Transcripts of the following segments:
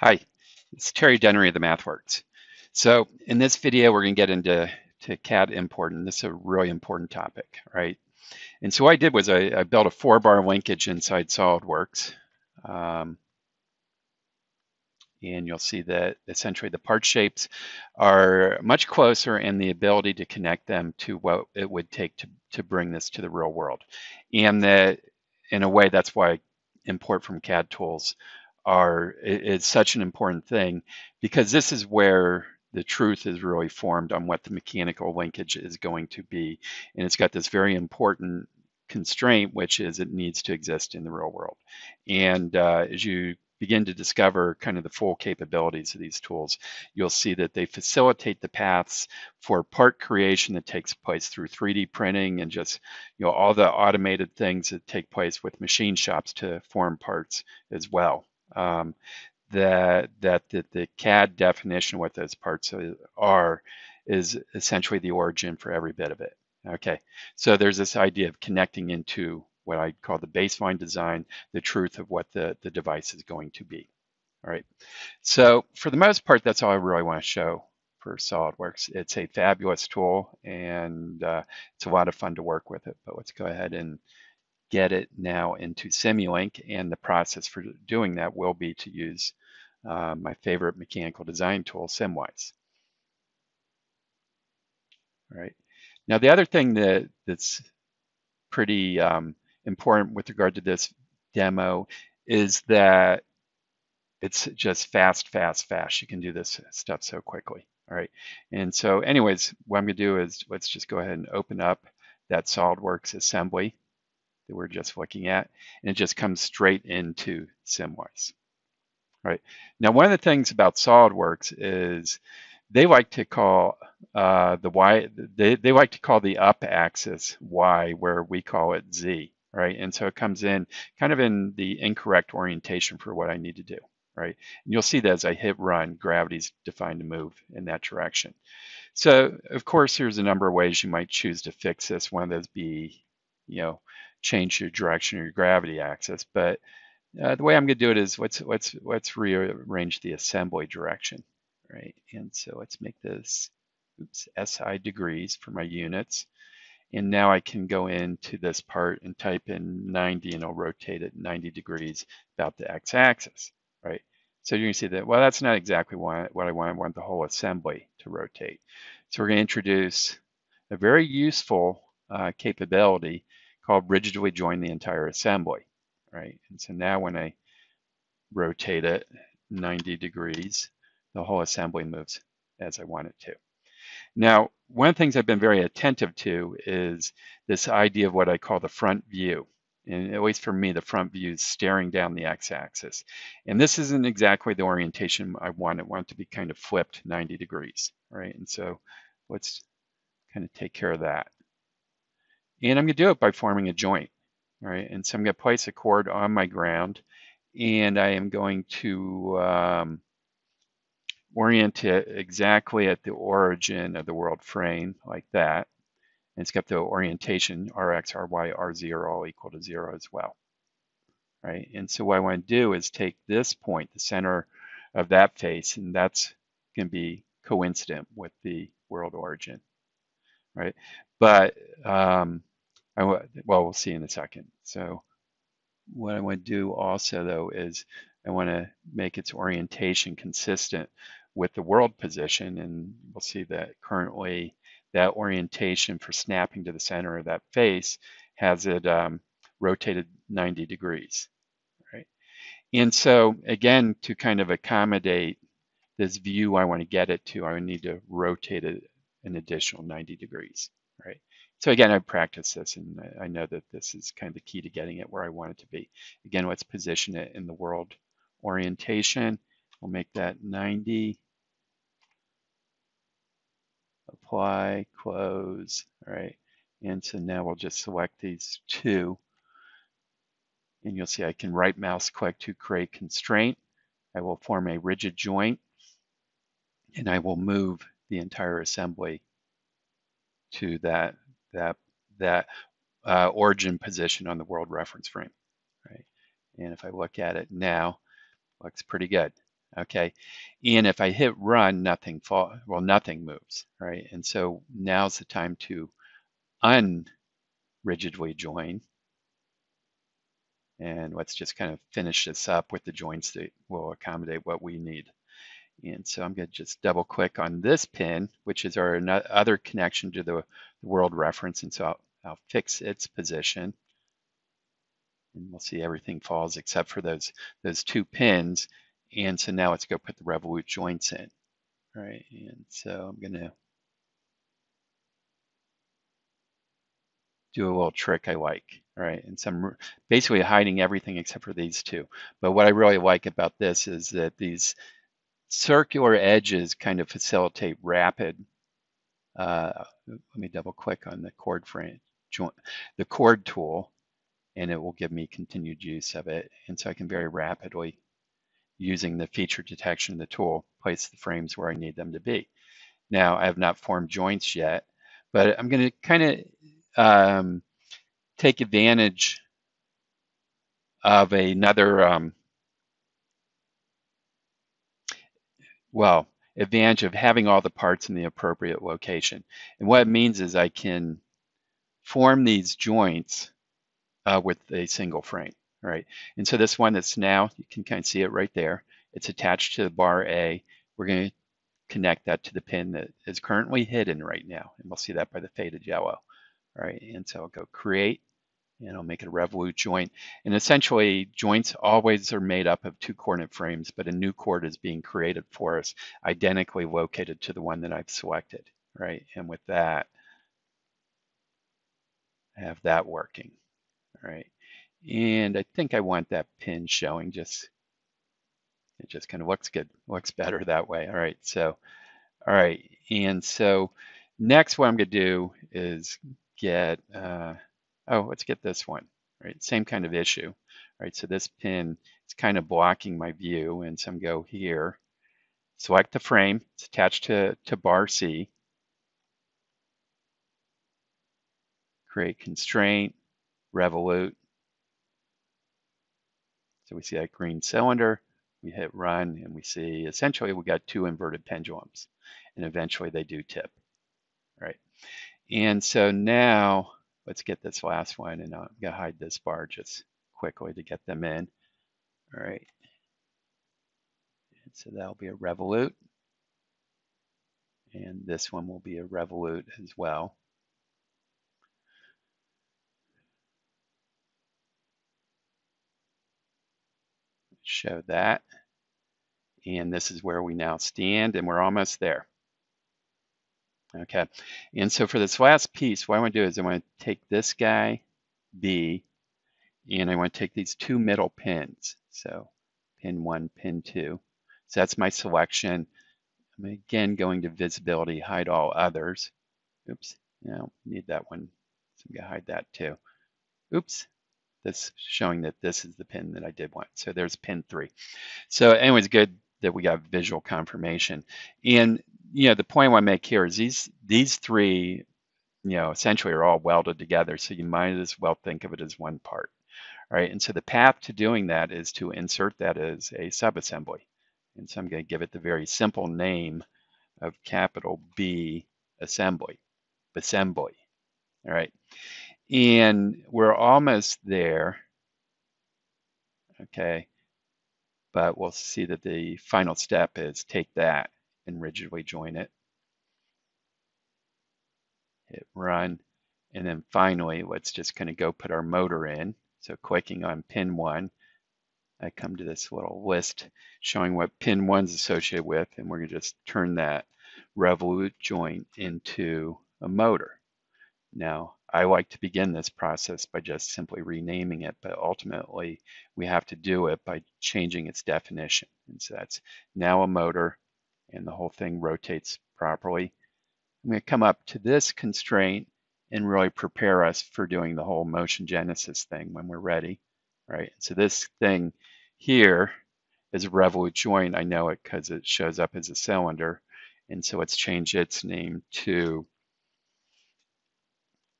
Hi, it's Terry Denery of the MathWorks. So in this video, we're going to get into to CAD import, and this is a really important topic, right? And so what I did was I, I built a four-bar linkage inside SolidWorks. Um, and you'll see that essentially the part shapes are much closer and the ability to connect them to what it would take to, to bring this to the real world. And that in a way, that's why import from CAD tools are is such an important thing because this is where the truth is really formed on what the mechanical linkage is going to be. And it's got this very important constraint, which is it needs to exist in the real world. And uh, as you begin to discover kind of the full capabilities of these tools, you'll see that they facilitate the paths for part creation that takes place through 3D printing and just you know all the automated things that take place with machine shops to form parts as well um, that that the, the CAD definition what those parts are is essentially the origin for every bit of it. Okay, so there's this idea of connecting into what I call the baseline design, the truth of what the, the device is going to be. All right, so for the most part, that's all I really want to show for SolidWorks. It's a fabulous tool and uh, it's a lot of fun to work with it, but let's go ahead and get it now into Simulink, and the process for doing that will be to use uh, my favorite mechanical design tool, SimWise. All right. Now, the other thing that, that's pretty um, important with regard to this demo is that it's just fast, fast, fast. You can do this stuff so quickly. All right. And so anyways, what I'm going to do is let's just go ahead and open up that SOLIDWORKS assembly that we're just looking at, and it just comes straight into SimWise. Right. Now, one of the things about SolidWorks is they like to call uh, the y, they, they like to call the up axis y, where we call it z, right? And so it comes in kind of in the incorrect orientation for what I need to do, right? And you'll see that as I hit run, gravity's defined to move in that direction. So of course, there's a number of ways you might choose to fix this. One of those be, you know, change your direction of your gravity axis. But uh, the way I'm going to do it is let's let's let's rearrange the assembly direction, right? And so let's make this oops SI degrees for my units. And now I can go into this part and type in 90 and I'll rotate it 90 degrees about the x-axis, right? So you can see that, well, that's not exactly what, what I want. I want the whole assembly to rotate. So we're going to introduce a very useful uh, capability called rigidly join the entire assembly, right? And so now when I rotate it 90 degrees, the whole assembly moves as I want it to. Now, one of the things I've been very attentive to is this idea of what I call the front view. And at least for me, the front view is staring down the x-axis. And this isn't exactly the orientation I want. I want it to be kind of flipped 90 degrees, right? And so let's kind of take care of that. And I'm going to do it by forming a joint. Right, and so I'm going to place a coord on my ground, and I am going to um, orient it exactly at the origin of the world frame, like that. And it's got the orientation, Rx, Ry, Rz are all equal to zero as well. Right, and so what I want to do is take this point, the center of that face, and that's going to be coincident with the world origin. Right, but um, I well, we'll see in a second. So what I want to do also though is I want to make its orientation consistent with the world position and we'll see that currently that orientation for snapping to the center of that face has it um, rotated 90 degrees, right? And so again, to kind of accommodate this view I want to get it to, I would need to rotate it an additional 90 degrees, right? So again, I practice this and I know that this is kind of the key to getting it where I want it to be. Again, let's position it in the world orientation. We'll make that 90. Apply, close, all right. And so now we'll just select these two. And you'll see I can right mouse click to create constraint. I will form a rigid joint and I will move the entire assembly to that that that uh, origin position on the world reference frame, right? And if I look at it now, looks pretty good. Okay, and if I hit run, nothing fall, well, nothing moves, right? And so now's the time to unrigidly join. And let's just kind of finish this up with the joints that will accommodate what we need. And so I'm going to just double click on this pin, which is our other connection to the world reference. And so I'll, I'll fix its position. And we'll see everything falls except for those, those two pins. And so now let's go put the Revolute joints in. Right, and so I'm going to do a little trick I like. Right, and so I'm basically hiding everything except for these two. But what I really like about this is that these circular edges kind of facilitate rapid. Uh, let me double click on the coord frame, joint, the coord tool, and it will give me continued use of it. And so I can very rapidly, using the feature detection of the tool, place the frames where I need them to be. Now I have not formed joints yet, but I'm going to kind of um, take advantage of another um, well, advantage of having all the parts in the appropriate location. And what it means is I can form these joints uh, with a single frame, right? And so this one that's now, you can kind of see it right there. It's attached to the bar A. We're going to connect that to the pin that is currently hidden right now. And we'll see that by the faded yellow, right? And so I'll go create, and I'll make it a revolute joint. And essentially, joints always are made up of two coordinate frames, but a new coord is being created for us, identically located to the one that I've selected, right? And with that, I have that working, all right? And I think I want that pin showing just, it just kind of looks good, looks better that way. All right, so, all right, and so next what I'm gonna do is get, uh, oh, let's get this one, right? Same kind of issue, right? So this pin is kind of blocking my view, and some go here, select the frame, it's attached to, to bar C, create constraint, revolute. So we see that green cylinder, we hit run, and we see essentially we got two inverted pendulums, and eventually they do tip, right? And so now Let's get this last one, and I'm going to hide this bar just quickly to get them in. All right. And so that'll be a revolute. And this one will be a revolute as well. Show that. And this is where we now stand, and we're almost there. Okay, and so for this last piece, what I want to do is I want to take this guy, B, and I want to take these two middle pins. So pin one, pin two. So that's my selection. I'm again going to visibility, hide all others. Oops, no, need that one. So I'm gonna hide that too. Oops, that's showing that this is the pin that I did want. So there's pin three. So anyways, good that we got visual confirmation. And you know, the point I want to make here is these these three, you know, essentially are all welded together. So you might as well think of it as one part, right? And so the path to doing that is to insert that as a subassembly. And so I'm going to give it the very simple name of capital B assembly, assembly. All right. And we're almost there. Okay. But we'll see that the final step is take that and rigidly join it. Hit run. And then finally, let's just kind of go put our motor in. So clicking on pin one, I come to this little list showing what pin one's associated with, and we're gonna just turn that revolute joint into a motor. Now, I like to begin this process by just simply renaming it, but ultimately we have to do it by changing its definition. And so that's now a motor and the whole thing rotates properly. I'm going to come up to this constraint and really prepare us for doing the whole MotionGenesis thing when we're ready, right? So this thing here is a revolute joint. I know it because it shows up as a cylinder. And so let's change its name to,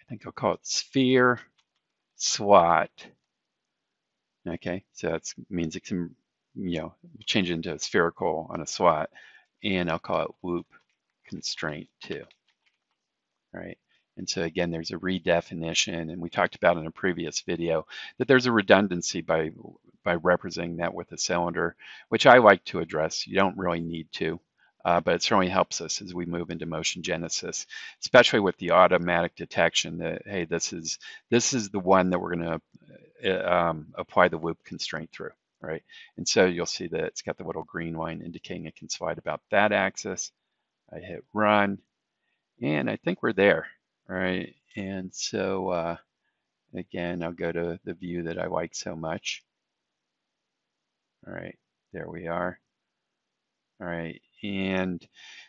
I think I'll call it sphere slot. Okay, so that means it can you know, change into a spherical on a slot, and I'll call it loop constraint too, right? And so again, there's a redefinition, and we talked about in a previous video that there's a redundancy by by representing that with a cylinder, which I like to address. You don't really need to, uh, but it certainly helps us as we move into MotionGenesis, especially with the automatic detection that hey, this is this is the one that we're going to uh, um, apply the loop constraint through, right? And so you'll see that it's got the little green line indicating it can slide about that axis. I hit run, and I think we're there, right? And so uh, again, I'll go to the view that I like so much. All right, there we are. All right, and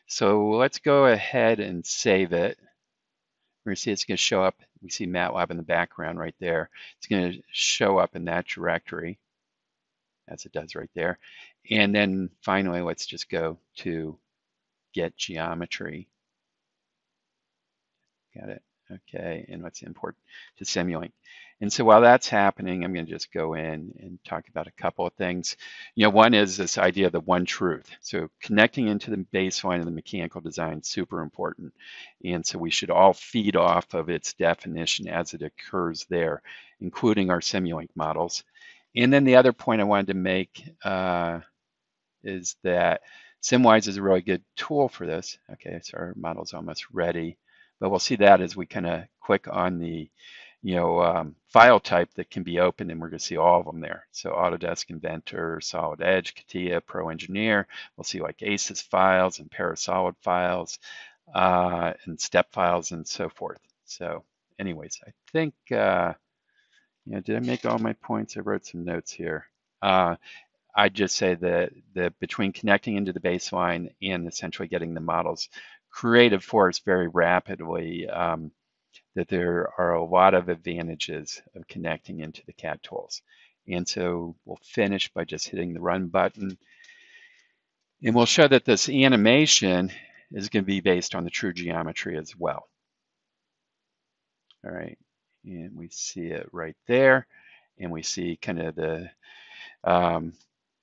so let's go ahead and save it. Gonna see it's gonna show up. We see MATLAB in the background right there. It's gonna show up in that directory as it does right there. And then finally, let's just go to get geometry. Got it. Okay, and let's import to Simulink. And so while that's happening, I'm going to just go in and talk about a couple of things. You know, one is this idea of the one truth. So connecting into the baseline of the mechanical design, super important. And so we should all feed off of its definition as it occurs there, including our Simulink models. And then the other point I wanted to make uh, is that SimWise is a really good tool for this. Okay, so our model's almost ready. But we'll see that as we kind of click on the you know, um, file type that can be opened, and we're going to see all of them there. So Autodesk Inventor, Solid Edge, CATIA, Pro Engineer. We'll see like ACIS files and Parasolid files uh, and step files and so forth. So anyways, I think, uh, you know, did I make all my points? I wrote some notes here. Uh, I'd just say that the between connecting into the baseline and essentially getting the models created for us very rapidly, um, that there are a lot of advantages of connecting into the CAD tools. And so we'll finish by just hitting the run button. And we'll show that this animation is going to be based on the true geometry as well. All right, and we see it right there. And we see kind of the um,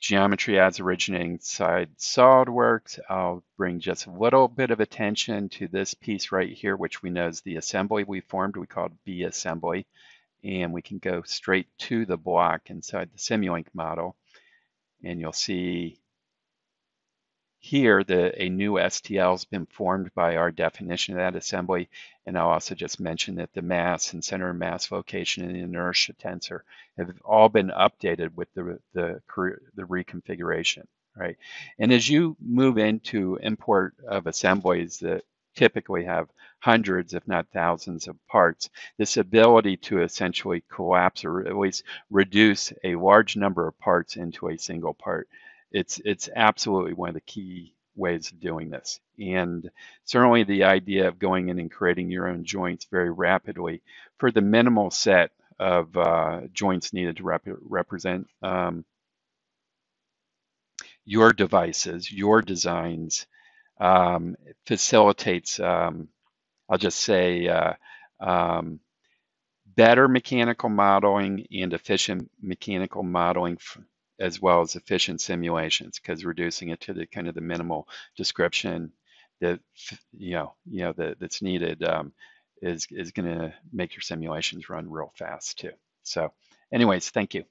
geometry as originating inside SOLIDWORKS. I'll bring just a little bit of attention to this piece right here, which we know is the assembly we formed. We called B assembly. And we can go straight to the block inside the Simulink model. And you'll see here, the, a new STL has been formed by our definition of that assembly, and I'll also just mention that the mass and center of mass location and the inertia tensor have all been updated with the, the, the reconfiguration, right? And as you move into import of assemblies that typically have hundreds, if not thousands of parts, this ability to essentially collapse or at least reduce a large number of parts into a single part it's it's absolutely one of the key ways of doing this. And certainly the idea of going in and creating your own joints very rapidly for the minimal set of uh, joints needed to rep represent um, your devices, your designs, um, facilitates, um, I'll just say, uh, um, better mechanical modeling and efficient mechanical modeling as well as efficient simulations because reducing it to the kind of the minimal description that you know you know that, that's needed um, is is going to make your simulations run real fast too. So anyways, thank you.